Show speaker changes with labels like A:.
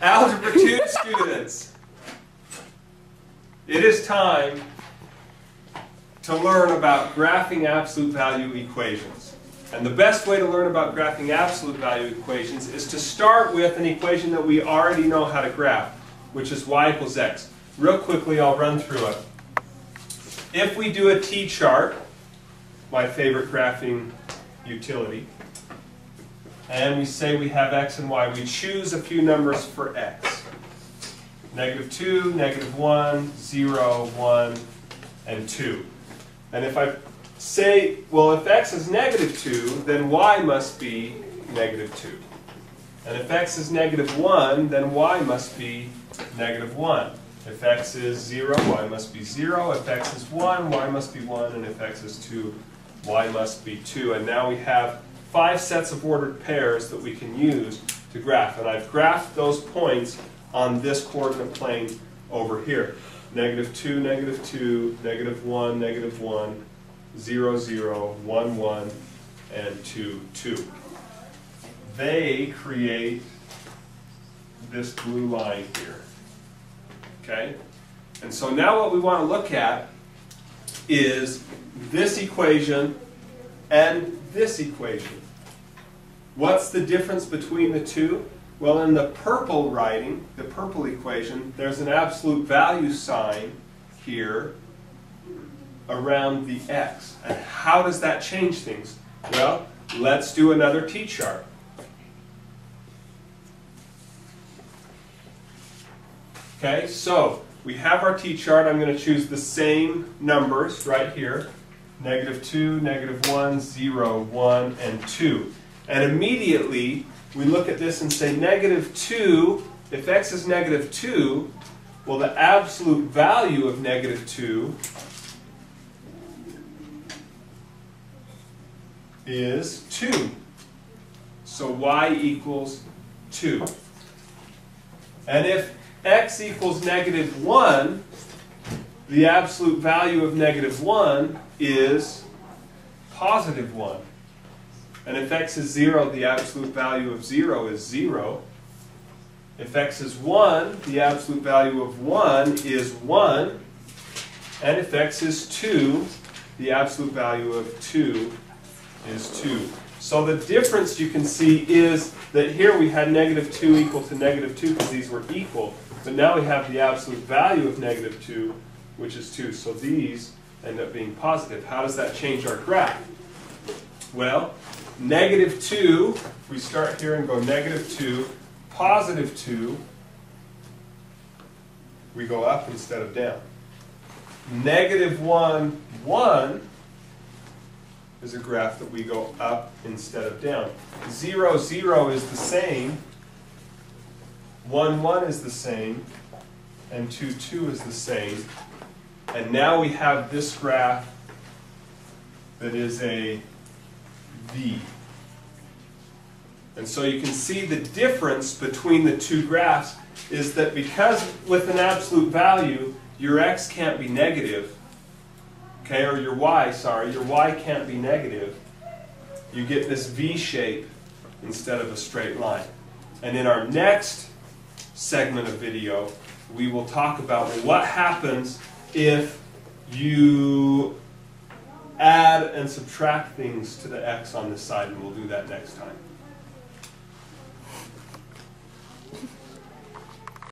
A: Algebra 2 students, it is time to learn about graphing absolute value equations. And the best way to learn about graphing absolute value equations is to start with an equation that we already know how to graph, which is y equals x. Real quickly, I'll run through it. If we do a t-chart, my favorite graphing utility, and we say we have x and y, we choose a few numbers for x. Negative 2, negative 1, 0, 1, and 2. And if I say, well, if x is negative 2, then y must be negative 2. And if x is negative 1, then y must be negative 1. If x is 0, y must be 0. If x is 1, y must be 1. And if x is 2, y must be 2. And now we have five sets of ordered pairs that we can use to graph. And I've graphed those points on this coordinate plane over here. Negative 2, negative 2, negative 1, negative 1, 0, 0, 1, 1, and 2, 2. They create this blue line here. Okay? And so now what we want to look at is this equation and this equation. What's the difference between the two? Well, in the purple writing, the purple equation, there's an absolute value sign here around the x. And how does that change things? Well, let's do another t-chart. Okay, so we have our t-chart. I'm going to choose the same numbers right here. Negative 2, negative 1, 0, 1, and 2. And immediately we look at this and say negative 2, if x is negative 2, well the absolute value of negative 2 is 2. So y equals 2. And if x equals negative 1, the absolute value of negative 1 is positive 1. And if x is 0, the absolute value of 0 is 0. If x is 1, the absolute value of 1 is 1. And if x is 2, the absolute value of 2 is 2. So the difference you can see is that here we had negative 2 equal to negative 2 because these were equal. But now we have the absolute value of negative 2, which is 2. So these end up being positive. How does that change our graph? Well, negative 2, if we start here and go negative 2, positive 2, we go up instead of down. Negative 1, 1 is a graph that we go up instead of down. 0, 0 is the same, 1, 1 is the same, and 2, 2 is the same. And now we have this graph that is a V. And so you can see the difference between the two graphs is that because with an absolute value, your x can't be negative, okay, or your y, sorry, your y can't be negative, you get this V shape instead of a straight line. And in our next segment of video, we will talk about what happens if you add and subtract things to the x on this side, and we'll do that next time.